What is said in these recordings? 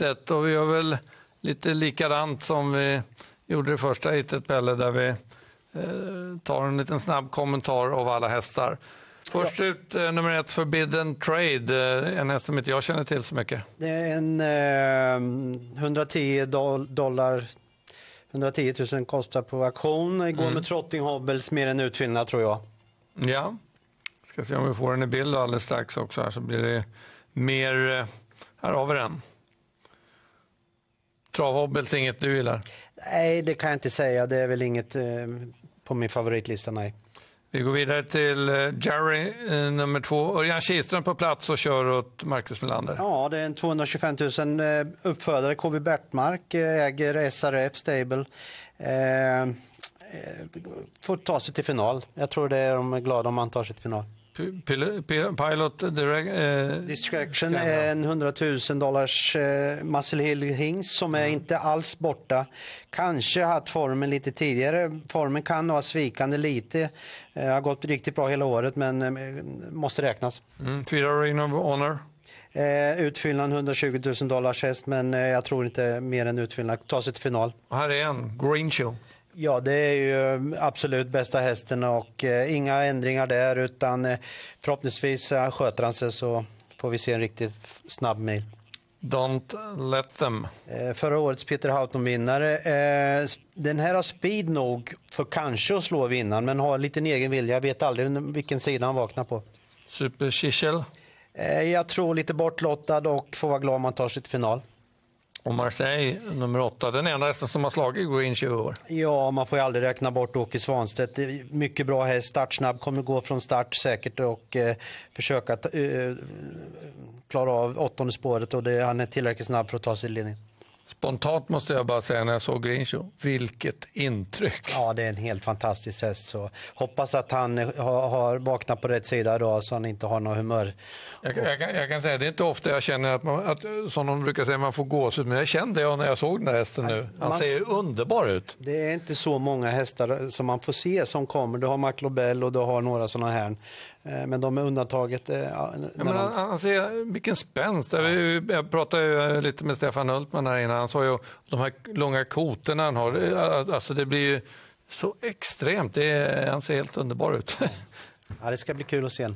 heatet och vi gör väl lite likadant som vi gjorde det första heatet, Pelle, där vi eh, tar en liten snabb kommentar av alla hästar. Först ut eh, nummer ett, Forbidden Trade, eh, en häst som inte jag känner till så mycket. Det är en eh, 110 dollar 110 000 kostar på auktion. Igår mm. med Trotting Hobbles, mer än utfyllnad tror jag. Ja, ska se om vi får den i bild alldeles strax också här så blir det mer. Eh, här har vi den. Travhobbles är inget du gillar? Nej, det kan jag inte säga. Det är väl inget eh, på min favoritlista, nej. Vi går vidare till eh, Jerry, eh, nummer två. Örjan Kihlström på plats och kör åt Marcus Melander. Ja, det är en 225 000 eh, uppfödare. KB Bertmark äger SRF Stable. Får ta sig till final. Jag tror det är de glada om man tar sig till final. Pilot direct, eh, Distraction är en 100 000 dollars eh, Muscle Hill Hings som är mm. inte alls borta. Kanske haft formen lite tidigare. Formen kan vara svikande lite. Eh, har gått riktigt bra hela året men eh, måste räknas. Mm. Fyra Ring of Honor. Eh, utfyllnad 120 000 dollars häst men eh, jag tror inte mer än utfyllnad. Ta sig till final. Och här är en, Green Show. Ja, det är ju absolut bästa hästen och eh, inga ändringar där utan eh, förhoppningsvis eh, sköter han sig så får vi se en riktigt snabb mil. Don't let them. Eh, förra årets Peter Houghton-vinnare. Eh, den här har speed nog för kanske att slå vinnaren men har lite egen vilja. Jag vet aldrig vilken sida han vaknar på. Super Chichel? Eh, jag tror lite bortlottad och får vara glad om han tar sig till final. Och Marseille, nummer åtta, den enda hästen som har slagit Green 20 år. Ja, man får ju aldrig räkna bort Åke Svanstedt. Mycket bra häst, startsnabb, kommer gå från start säkert och eh, försöka ta, eh, klara av åttonde spåret och det, han är tillräckligt snabb för att ta sig i ledningen. Spontant måste jag bara säga när jag såg Greenshow, vilket intryck! Ja, det är en helt fantastisk häst. Så hoppas att han har, har vaknat på rätt sida idag så han inte har något humör. Jag, jag, kan, jag kan säga, det är inte ofta jag känner att, man, att som de brukar säga, man får gåshud, men jag kände jag när jag såg den här hästen nu. Han man, ser underbar ut. Det är inte så många hästar som man får se som kommer. Du har Mark Lobel och du har några sådana här. Eh, men de är undantaget. Eh, ja, men han, ser, vilken spänst. Ja. Jag pratade lite med Stefan Hultman här innan. Han sa ju de här långa koterna han har. Alltså det blir ju så extremt. Det, han ser helt underbar ut. Ja, det ska bli kul att se.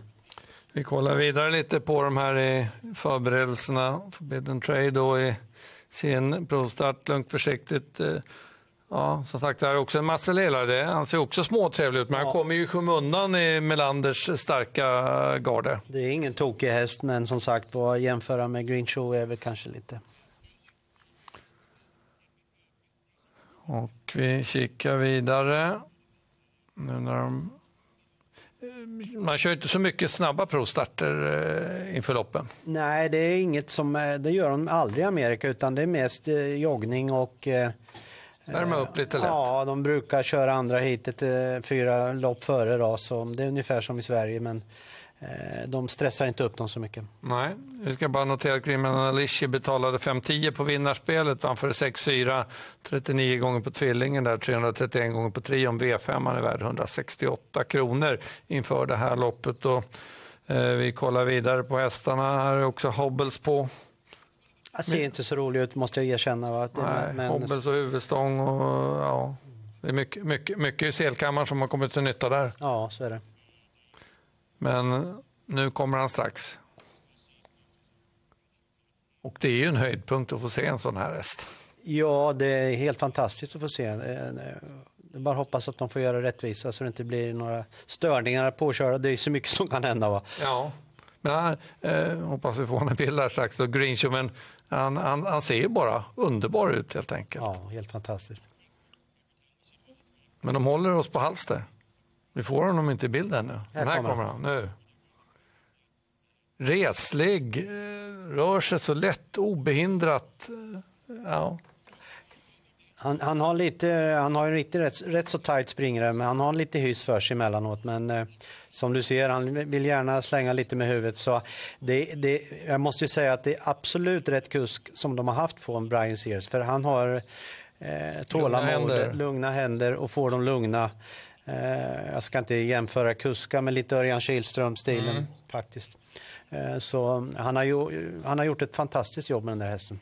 Vi kollar vidare lite på de här i förberedelserna. Forbidden Trade då i sin provstart, lugnt försiktigt. Ja, som sagt, det är också en Marcellela. Det. Han ser också småtrevlig ut, men ja. han kommer ju i skymundan i Melanders starka garde. Det är ingen tokig häst, men som sagt att jämföra med Green Show är väl kanske lite... Och vi kikar vidare. Nu när de... Man kör inte så mycket snabba provstarter eh, inför loppen. Nej, det är inget som... Eh, det gör de aldrig i Amerika, utan det är mest eh, joggning och Värma upp lite lätt. Ja, de brukar köra andra hitet eh, fyra lopp före då, så det är ungefär som i Sverige. Men eh, de stressar inte upp dem så mycket. Nej, vi ska bara notera att Criminal Alicia betalade 5-10 på vinnarspelet, vann för 6-4, 39 gånger på tvillingen där, 331 gånger på trion. V5 han är värd 168 kronor inför det här loppet. Och, eh, vi kollar vidare på hästarna, här är också Hobbles på. Det ser inte så rolig ut måste jag erkänna. Va? Nej, men... Hobbels och huvudstång och ja. Det är mycket, mycket, mycket i selkammaren som har kommit till nytta där. Ja, så är det. Men nu kommer han strax. Och det är ju en höjdpunkt att få se en sån här häst. Ja, det är helt fantastiskt att få se. Är bara hoppas att de får göra rättvisa så det inte blir några störningar påkörda. Det är så mycket som kan hända. Va? Ja, men eh, hoppas vi får en bild där strax. Greenshow, men han, han, han ser ju bara underbar ut helt enkelt. Ja, helt fantastiskt. Men de håller oss på halster. Vi får honom inte i bild ännu. Här, Men här kommer, kommer han. Nu. Reslig, eh, rör sig så lätt, obehindrat. Eh, ja. Han, han, har lite, han har en riktigt rätt, rätt så tight springare, men han har lite hyss för sig emellanåt. Men eh, som du ser, han vill gärna slänga lite med huvudet. Så det, det, jag måste säga att det är absolut rätt kusk som de har haft på Brian Sears. För han har eh, tålamod, lugna händer. lugna händer och får dem lugna. Eh, jag ska inte jämföra kuska med lite Örjan Kihlström-stilen mm. faktiskt. Eh, så han har, ju, han har gjort ett fantastiskt jobb med den där hästen.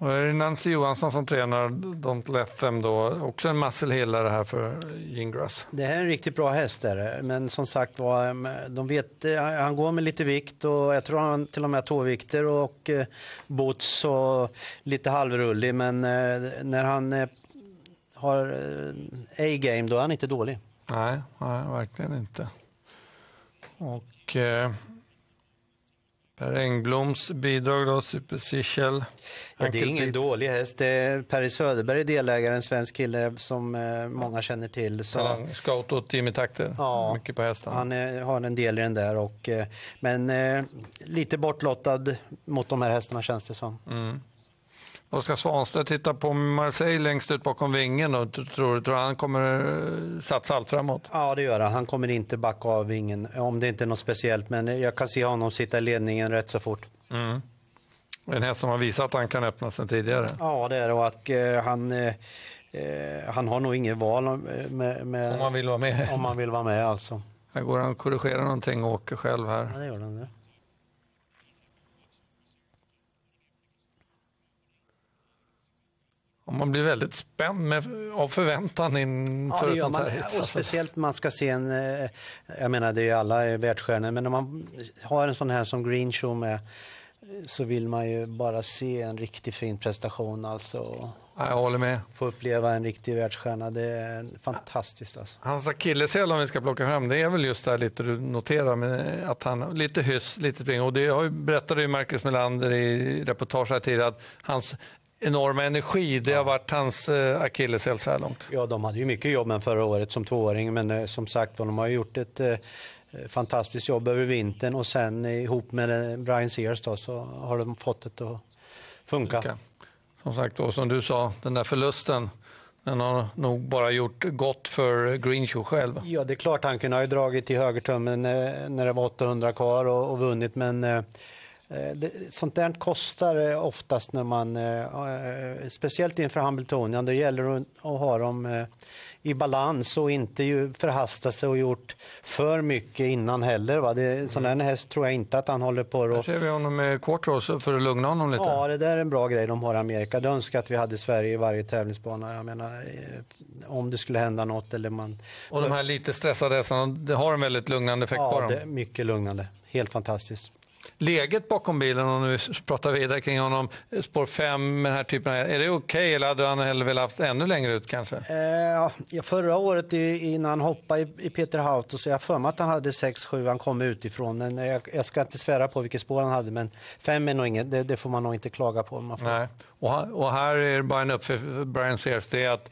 Och är det Nancy Johansson som tränar Don't Let Them då, också en muscle-hillare här för Gingras. Det här är en riktigt bra häst där, men som sagt var, de vet, eh, han går med lite vikt och jag tror han till och med tåvikter och eh, boots och lite halvrullig, men eh, när han har A-game då är han inte dålig. Nej, nej verkligen inte. Och eh, Per Engbloms bidrag då, Super Sichel. Ja, det är ingen dålig häst. Per Söderberg är delägare, en svensk kille som eh, många känner till. Så... Scout åt Jimmy Takter. Ja, mycket på hästen. Han är, har en del i den där. Och, eh, men eh, lite bortlottad mot de här hästarna känns det som. Mm. Oskar Svanstedt tittar på Marseille längst ut bakom vingen. Och tror du han kommer eh, satsa allt framåt? Ja, det gör han. Han kommer inte backa av vingen om det inte är något speciellt. Men jag kan se honom sitta i ledningen rätt så fort. Mm. En häst som har visat att han kan öppna sig tidigare. Ja, det är det. Och att, uh, han, uh, han har nog inget val med, med, om man vill vara med. Om man vill vara med alltså. Här går han och korrigerar någonting och åker själv här. Ja, det gör han. Det. Man blir väldigt spänd med, av förväntan inför ja, ett sånt här man, och Speciellt man ska se en, eh, jag menar det är alla världsstjärnor, men om man har en sån här som Green Show med så vill man ju bara se en riktigt fin prestation alltså. jag håller med. Få uppleva en riktig världsstjärna, det är fantastiskt. Alltså. Hans akilleshäl om vi ska plocka fram, det är väl just det här lite du noterar med att han lite hyss, lite spring. Och det har ju, berättade ju Marcus Melander i reportage här tidigare att hans enorma energi. Det har varit hans eh, akilleshäl så här långt. Ja, de hade ju mycket jobb med förra året som tvååring, men eh, som sagt de har gjort ett eh, fantastiskt jobb över vintern och sen ihop med Brian Sears då, så har de fått det att funka. Som sagt, då, som du sa, den där förlusten den har nog bara gjort gott för Greenshoe själv. Ja, det är klart han kunde ha dragit i högertummen när det var 800 kvar och, och vunnit, men det, sånt där kostar eh, oftast när man, eh, speciellt inför Hamiltonian, det gäller att, att ha dem i balans och inte ju förhasta sig och gjort för mycket innan heller. Va? Det, sån där mm. häst tror jag inte att han håller på. Här ser vi honom med quartros för att lugna honom lite. Ja, det där är en bra grej de har i Amerika. Det önskar att vi hade Sverige i varje tävlingsbana. Jag menar, om det skulle hända något eller man... Och de här lite stressade hästarna, det har en väldigt lugnande effekt ja, på dem? Ja, mycket lugnande. Helt fantastiskt läget bakom bilen, om vi pratar vidare kring honom, spår 5 med den här typen av, är det okej okay, eller hade han velat haft ännu längre ut kanske? Eh, förra året innan han hoppade i, i Peter Hauto så jag för mig att han hade 6-7, han kom utifrån. Men jag, jag, ska inte svära på vilket spår han hade, men 5 är nog inget, det, det, får man nog inte klaga på. Man får... Nej. Och, och här är det bara en upp för Brian Sears, det är att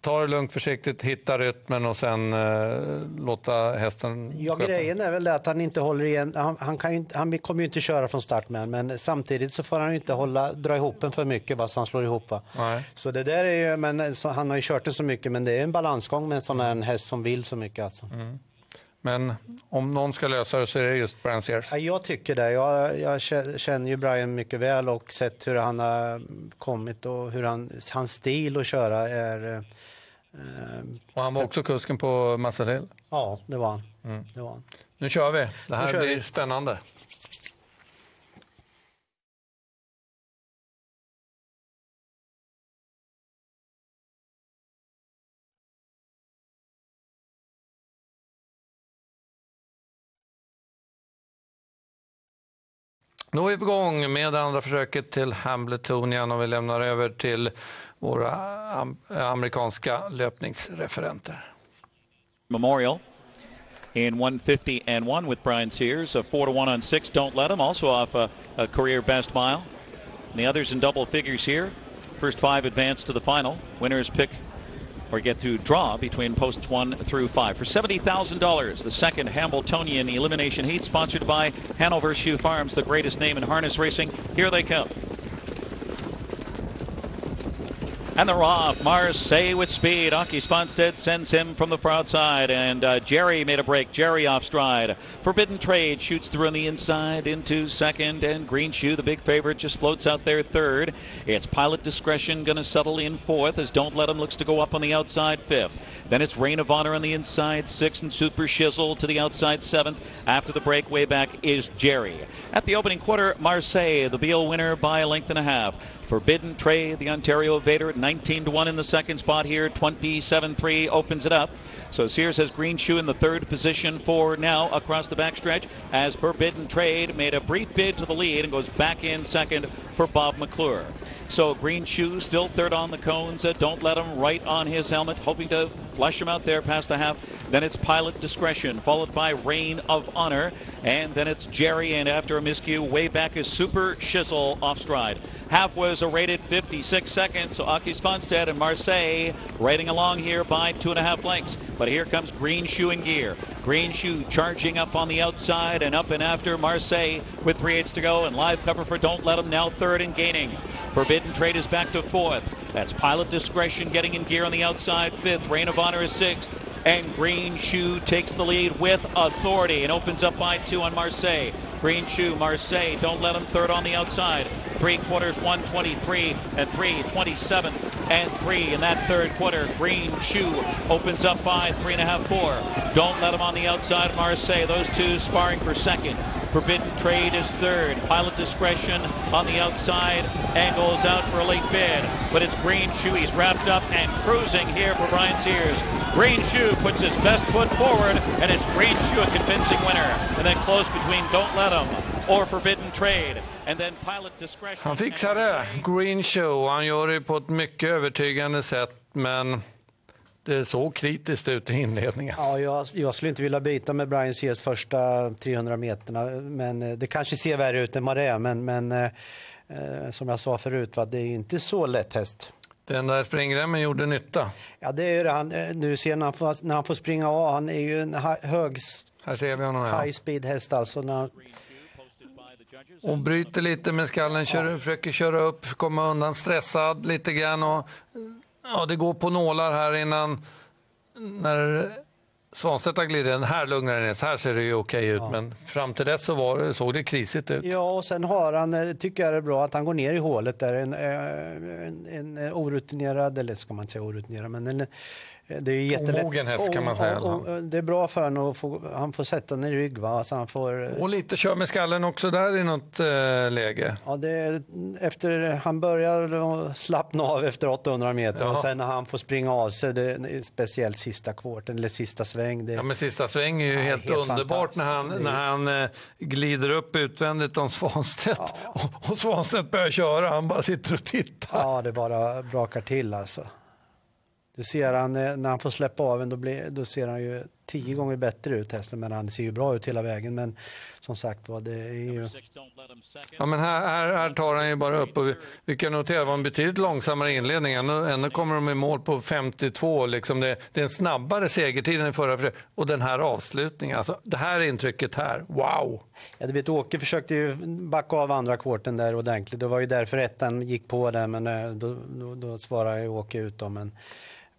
ta det lugnt försiktigt, hitta rytmen och sen eh, låta hästen Ja, sköta. grejen är väl att han inte håller igen. Han, han, kan inte, han kommer ju inte köra från start med men samtidigt så får han inte hålla, dra ihop den för mycket va, så han slår ihop. Va? Nej. Så det där är ju, men, så, han har ju kört det så mycket men det är en balansgång med en sån här häst som vill så mycket alltså. Mm. Men om någon ska lösa det så är det just Brian Sears. Ja, jag tycker det. Jag, jag, känner ju Brian mycket väl och sett hur han har kommit och hur han, hans stil att köra är... Eh, och han var också kusken på Hill? Ja, det var han. Mm. Det var han. Nu kör vi. Det här blir vi. spännande. Då är vi på gång med andra försöket till Hamletonian och vi lämnar över till våra am amerikanska löpningsreferenter. Memorial in 150 and 1 with Brian Sears. A 4 to 1 on 6. Don't let him. Also off a, a career best mile. And the others in double figures here. First five advance to the final. Winners pick or get to draw between posts one through five. For $70,000, the second Hamiltonian Elimination Heat, sponsored by Hanover Shoe Farms, the greatest name in harness racing. Here they come. And they're off. Marseille with speed. Aki Sponstead sends him from the far outside. And uh, Jerry made a break. Jerry off stride. Forbidden Trade shoots through on the inside into second. And Green Shoe, the big favorite, just floats out there third. It's Pilot Discretion going to settle in fourth as Don't Let Him looks to go up on the outside fifth. Then it's Reign of Honor on the inside sixth and Super Shizzle to the outside seventh. After the break, way back is Jerry. At the opening quarter, Marseille, the Beal winner by a length and a half. Forbidden Trade, the Ontario Vader at 19 to 1 in the second spot here. 27 3 opens it up. So Sears has Green Shoe in the third position for now across the backstretch as Forbidden Trade made a brief bid to the lead and goes back in second for Bob McClure. So Green Shoe still third on the cones. Uh, don't let him right on his helmet, hoping to flush him out there past the half. Then it's Pilot Discretion, followed by Reign of Honor. And then it's Jerry, and after a miscue, way back is Super Shizzle off stride. Half was a rated 56 seconds, so Aki Svanstead and Marseille riding along here by two and a half lengths. But here comes Green Shoe in gear. Green Shoe charging up on the outside and up and after Marseille with three eighths to go. And live cover for Don't Let Him now third and gaining. Forbidden Trade is back to fourth. That's Pilot Discretion getting in gear on the outside fifth. Reign of Honor is sixth. And Green Shoe takes the lead with authority and opens up by two on Marseille. Green Shoe, Marseille, don't let him third on the outside. Three quarters, 123 and 327 and three in that third quarter. Green Shoe opens up by three and a half, four. Don't let him on the outside, Marseille. Those two sparring for second. Forbidden Trade is third. Pilot Discretion on the outside. Angles out for a late bid. But it's Green Shoe. He's wrapped up and cruising here for Brian Sears. Green Shoe puts his best foot forward, and it's Green Shoe a convincing winner. And then close between Don't Let Him or Forbidden Trade. And then Pilot Discretion. Han fixar det. Green Show. Han gör det på ett mycket övertygande sätt, men det såg kritiskt ut i inledningen. Ja, jag, jag, skulle inte vilja byta med Brian Sears första 300 meterna, men eh, det kanske ser värre ut än vad det är. Men, men eh, eh, som jag sa förut, va, det är inte så lätt häst. Den där springremmen gjorde nytta. Ja, det är det. Han, eh, nu ser när han, får, när han får springa av. Han är ju en hög Här ser vi honom, ja. high speed häst alltså. När han, och bryter lite med skallen, kör, ja. försöker köra upp, komma undan, stressad lite grann. Och, ja, det går på nålar här innan när Svanstedt har glidit. Här lugnar det ner. Här ser det ju okej ut, ja. men fram till dess så var, såg det krisigt ut. Ja, och sen har han, eh, tycker jag det är bra, att han går ner i hålet där. En, eh, en, en orutinerad, eller ska man inte säga orutinerad, men en det är jättelätt. Omogen häst kan man säga. Och, och, det är bra för honom att få, han får sätta den i rygg. Va? Så han får, och lite kör med skallen också där i något äh, läge. Ja, det, efter, han börjar slappna av efter 800 meter ja. och sen när han får springa av sig, det, speciellt sista kvarten eller sista sväng. Det, ja, men sista sväng är ju ja, helt, helt underbart när han, när han äh, glider upp utvändigt om Svanstedt ja. och, och Svanstedt börjar köra. Han bara sitter och tittar. Ja, det bara brakar till alltså. Du ser han, eh, när han får släppa av en, då, blir, då ser han ju tio gånger bättre ut hästen, men han ser ju bra ut hela vägen. Men som sagt var, det är ju... Ja, men här, här, här tar han ju bara upp och vi, vi kan notera att det var en betydligt långsammare inledning. Ändå, ändå kommer de i mål på 52. Liksom det, det är en snabbare segertid än i förra och den här avslutningen. Alltså, det här intrycket här, wow! Ja, du vet, Åke försökte ju backa av andra kvarten där ordentligt. Det var ju därför ettan gick på där, men eh, då, då, då svarade ju Åke ut. Då, men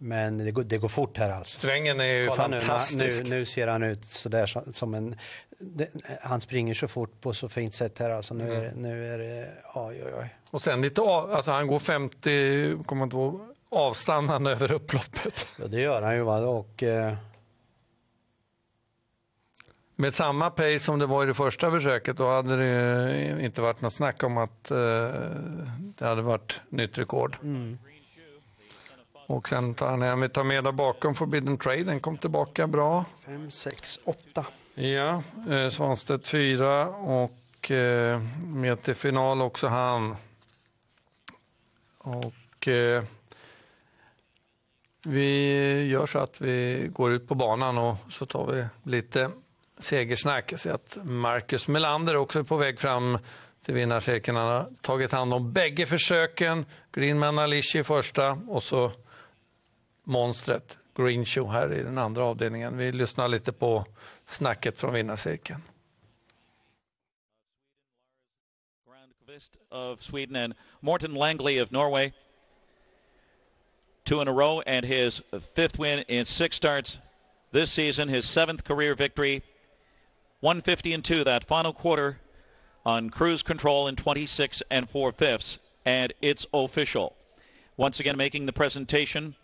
men det går, det går fort här alltså. Svängen är ju Kolla fantastisk. Nu, nu, nu, ser han ut sådär som en... Det, han springer så fort på så fint sätt här alltså. Nu, mm. är, nu är det... Oj, oj, oj. Och sen lite av, alltså han går 50, kommer inte ihåg, avstannande över upploppet. Ja, det gör han ju va. Och... Eh... Med samma pace som det var i det första försöket då hade det inte varit något snack om att eh, det hade varit nytt rekord. Mm. Och sen tar han hem, vi tar med där bakom Forbidden Trade, den kom tillbaka bra. 5, 6, 8. Ja, eh, Svanstedt 4 och eh, med till final också han. Och eh, vi gör så att vi går ut på banan och så tar vi lite segersnack. Jag ser att Marcus Melander också är på väg fram till vinnarcirkeln. Han har tagit hand om bägge försöken. Greenman Alishi i första och så monstret Green Show här i den andra avdelningen. Vi lyssnar lite på snacket från vinnarcirkeln. of Sweden and Morten Langley of Norway. two in a row, and his fifth win in six starts this season, his seventh career victory. 150 and 2, that final quarter on cruise control in 26 and 4 fifths, and it's official. Once again, making the presentation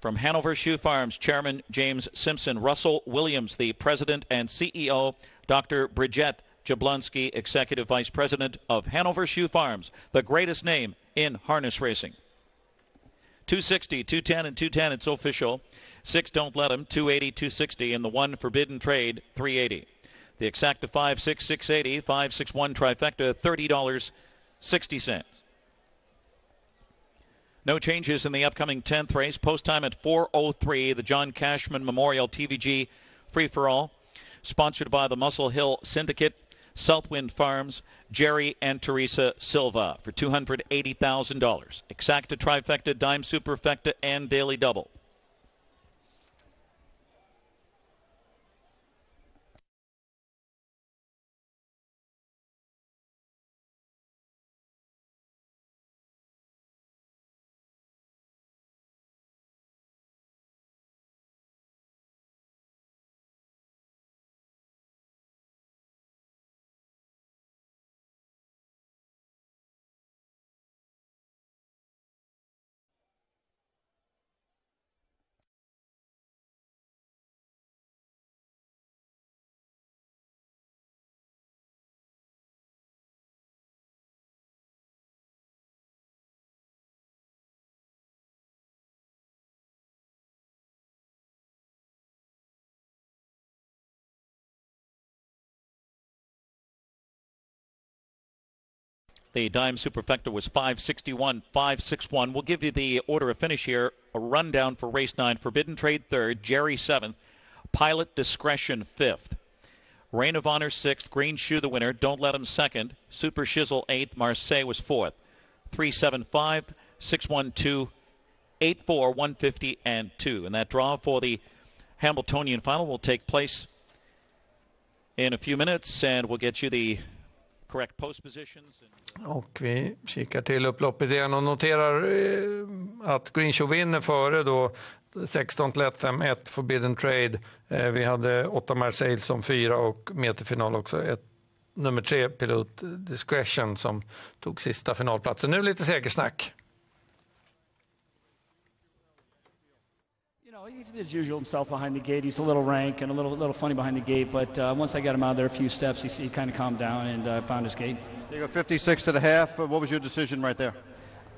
from Hanover Shoe Farms, Chairman James Simpson, Russell Williams, the President and CEO, Dr. Bridget Jablonski, Executive Vice President of Hanover Shoe Farms, the greatest name in harness racing. 260, 210, and 210, it's official. Six don't let them, 280, 260, and the one forbidden trade, 380. The exacta 56680, 561 trifecta, $30.60. No changes in the upcoming 10th race. Post time at 4.03, the John Cashman Memorial TVG Free for All, sponsored by the Muscle Hill Syndicate, Southwind Farms, Jerry and Teresa Silva for $280,000. Exacta trifecta, dime superfecta, and daily double. The dime superfecta was 561, 561. We'll give you the order of finish here. A rundown for race nine. Forbidden Trade third, Jerry seventh, Pilot Discretion fifth. Reign of Honor sixth, Green Shoe the winner. Don't let him second. Super Shizzle eighth, Marseille was fourth. 375, 612, 84, 150, and 2. And that draw for the Hamiltonian final will take place in a few minutes, and we'll get you the correct post positions. Uh, och vi kikar till upploppet igen och noterar eh, att Green Show vinner före då 16 till 1 1 Forbidden Trade. Eh, vi hade 8 Marseille som fyra och meterfinal också ett nummer tre Pilot Discretion som tog sista finalplatsen. Nu lite segersnack. He's as usual himself behind the gate. He's a little rank and a little little funny behind the gate, but uh, once I got him out there a few steps, he, he kind of calmed down and uh, found his gate. You got 56 to the half. Uh, what was your decision right there?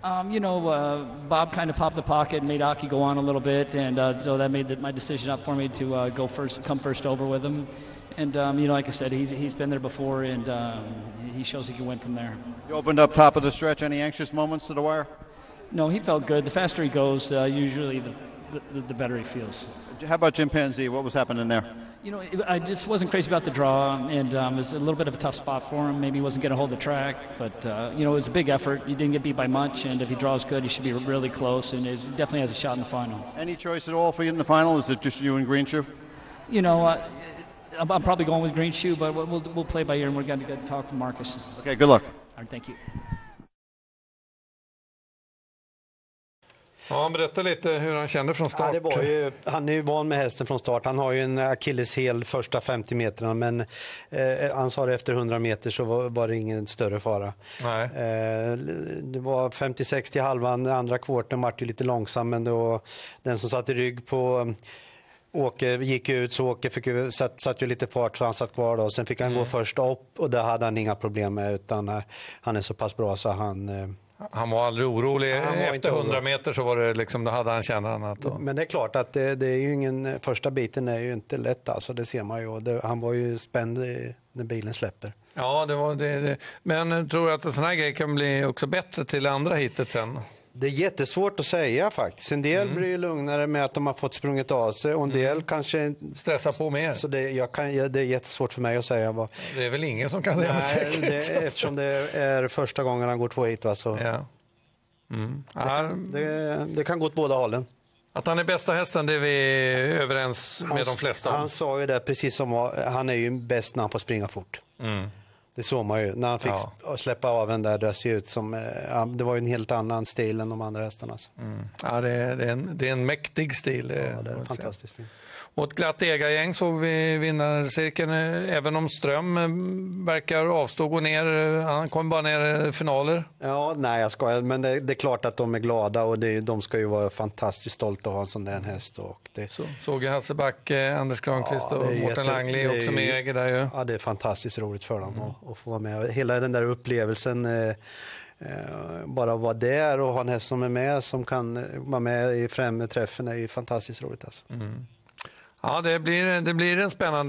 Um, you know, uh, Bob kind of popped the pocket and made Aki go on a little bit, and uh, so that made the, my decision up for me to uh, go first, come first over with him. And um, you know, like I said, he's, he's been there before, and um, he shows he can win from there. You opened up top of the stretch. Any anxious moments to the wire? No, he felt good. The faster he goes, usually the the, the, better he feels. How about chimpanzee? What was happening there? You know, I just wasn't crazy about the draw, and um, it was a little bit of a tough spot for him. Maybe he wasn't going to hold the track, but uh, you know, it was a big effort. He didn't get beat by much, and if he draws good, he should be really close, and it definitely has a shot in the final. Any choice at all for you in the final? Is it just you and Green Shoe? You know, uh, I'm, I'm, probably going with Green Shoe, but we'll, we'll play by ear, and we're going to talk to Marcus. Okay, good luck. All right, thank you. Ja, berätta lite hur han kände från start. Ja, ju, han är ju van med hästen från start. Han har ju en akilleshäl första 50 metrarna men eh, han sa det efter 100 meter så var, var det ingen större fara. Nej. Eh, det var 56 till halvan, andra kvarten vart ju lite långsam men då den som satt i rygg på Åke gick ut så Åke fick, satt, satt ju lite fart så han satt kvar då. Sen fick han mm. gå först upp och det hade han inga problem med utan eh, han är så pass bra så han eh, han var aldrig orolig. Var Efter 100 meter så var det liksom, då hade han känt att... Men det är klart att det, det, är ju ingen, första biten är ju inte lätt alltså, det ser man ju. Det, han var ju spänd när bilen släpper. Ja, det var det, det. Men tror du att en sån här grej kan bli också bättre till andra hitet sen? Det är jättesvårt att säga faktiskt. En del mm. blir lugnare med att de har fått sprungit av sig och en del mm. kanske stressar på mer. Så det, jag kan, det är jättesvårt för mig att säga. Vad... Det är väl ingen som kan säga med säkerhet. Eftersom det är första gången han går två hit. Va, så... Ja. Mm. Det, det, det, kan gå åt båda hållen. Att han är bästa hästen, det är vi överens med han, de flesta om. Han sa ju det, precis som han är ju bäst när han får springa fort. Mm. Det såg man ju när han fick Ja. släppa av den där. Det ser ut som, eh, ja, det var ju en helt annan stil än de andra hästarna. alltså. Ja, det, är, det, är en, det är en mäktig stil. det Ja, det är fantastiskt fint. Och ett glatt ägargäng såg vi i vinnarcirkeln. eh, Även om Ström eh, verkar avstå gå ner. eh, Han kom bara ner i finaler. Ja, nej jag skojar, men det, det är klart att de är glada och det, de ska ju vara fantastiskt stolta att ha en sån där en häst. Och det, Så, såg jag Hasse Back, eh, Anders Granqvist Ja, och Mårten jätte- Langli är också med i äger där ju. ja, det är fantastiskt roligt för dem att, att få vara med. Hela den där upplevelsen, eh, bara att vara där och ha en häst som är med, som kan vara med i främre träffen är ju fantastiskt roligt. Alltså. Ja, det blir, det blir en spännande